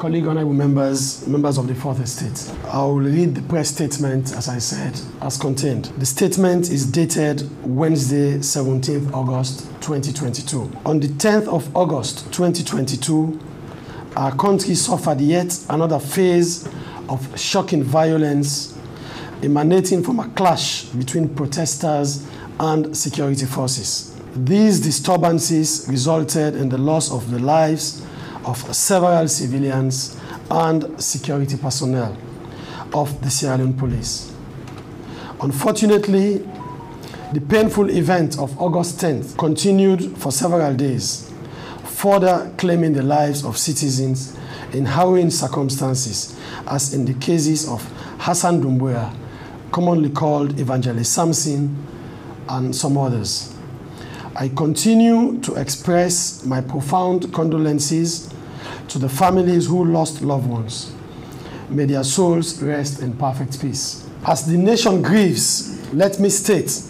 colleague, honorable members, members of the Fourth Estate. I will read the press statement, as I said, as contained. The statement is dated Wednesday, 17th August 2022. On the 10th of August 2022, our country suffered yet another phase of shocking violence emanating from a clash between protesters and security forces. These disturbances resulted in the loss of the lives of several civilians and security personnel of the Sierra Leone police. Unfortunately, the painful event of August 10th continued for several days, further claiming the lives of citizens in harrowing circumstances, as in the cases of Hassan Dumbuya, commonly called Evangelist Samson, and some others. I continue to express my profound condolences to the families who lost loved ones. May their souls rest in perfect peace. As the nation grieves, let me state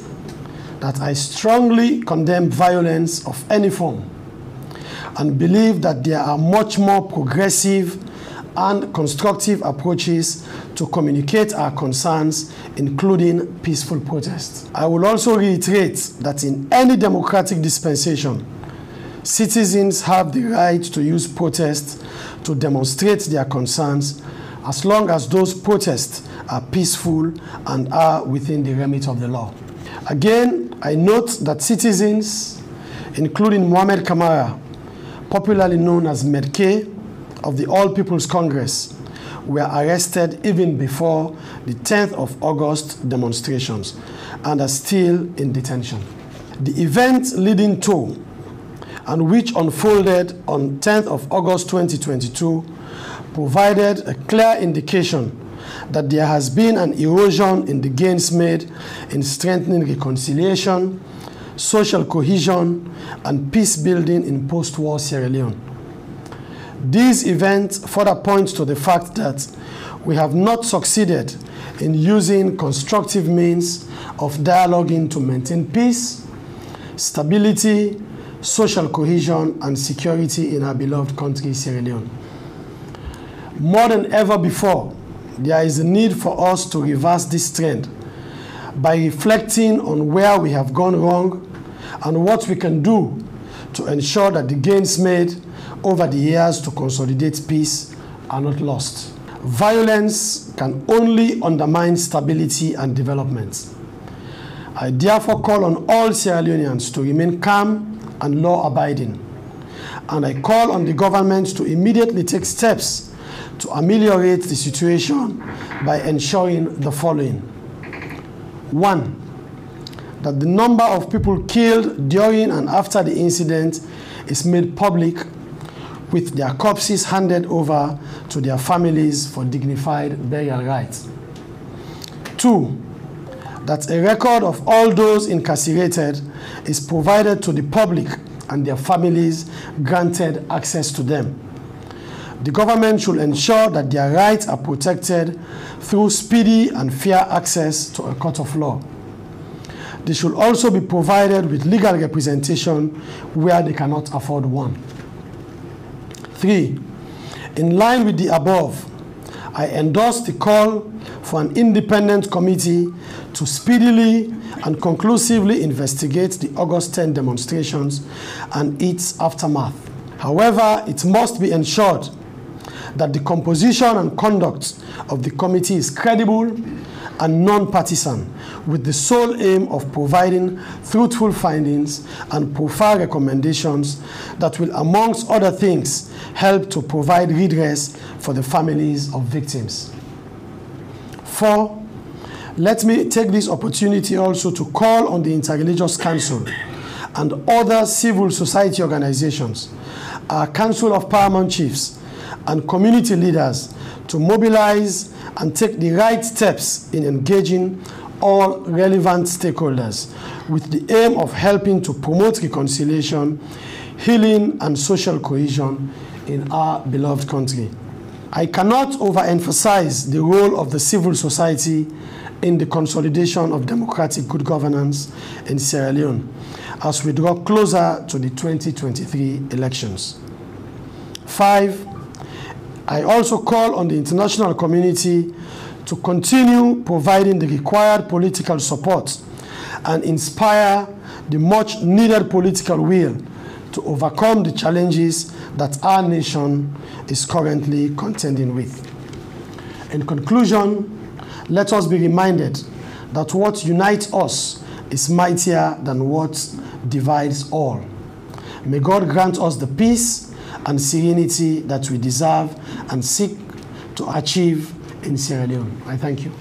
that I strongly condemn violence of any form and believe that there are much more progressive and constructive approaches to communicate our concerns, including peaceful protest. I will also reiterate that in any democratic dispensation, citizens have the right to use protest to demonstrate their concerns as long as those protests are peaceful and are within the remit of the law. Again, I note that citizens, including Mohamed Kamara, popularly known as Medke, of the All People's Congress, were arrested even before the 10th of August demonstrations and are still in detention. The event leading to and which unfolded on 10th of August 2022 provided a clear indication that there has been an erosion in the gains made in strengthening reconciliation, social cohesion, and peace building in post-war Sierra Leone. These events further point to the fact that we have not succeeded in using constructive means of dialoguing to maintain peace, stability, social cohesion, and security in our beloved country, Sierra Leone. More than ever before, there is a need for us to reverse this trend by reflecting on where we have gone wrong and what we can do to ensure that the gains made over the years to consolidate peace are not lost. Violence can only undermine stability and development. I therefore call on all Sierra Leoneans to remain calm and law abiding. And I call on the government to immediately take steps to ameliorate the situation by ensuring the following. One, that the number of people killed during and after the incident is made public with their corpses handed over to their families for dignified burial rites. Two, that a record of all those incarcerated is provided to the public and their families granted access to them. The government should ensure that their rights are protected through speedy and fair access to a court of law. They should also be provided with legal representation where they cannot afford one. Three, in line with the above, I endorse the call for an independent committee to speedily and conclusively investigate the August 10 demonstrations and its aftermath. However, it must be ensured that the composition and conduct of the committee is credible and non-partisan with the sole aim of providing truthful findings and profile recommendations that will, amongst other things, help to provide redress for the families of victims. Four, let me take this opportunity also to call on the Interreligious Council and other civil society organizations, our Council of Paramount Chiefs, and community leaders to mobilize and take the right steps in engaging all relevant stakeholders with the aim of helping to promote reconciliation, healing, and social cohesion in our beloved country. I cannot overemphasize the role of the civil society in the consolidation of democratic good governance in Sierra Leone as we draw closer to the 2023 elections. Five, I also call on the international community to continue providing the required political support and inspire the much needed political will to overcome the challenges that our nation is currently contending with. In conclusion, let us be reminded that what unites us is mightier than what divides all. May God grant us the peace and serenity that we deserve and seek to achieve in Sierra Leone. I thank you.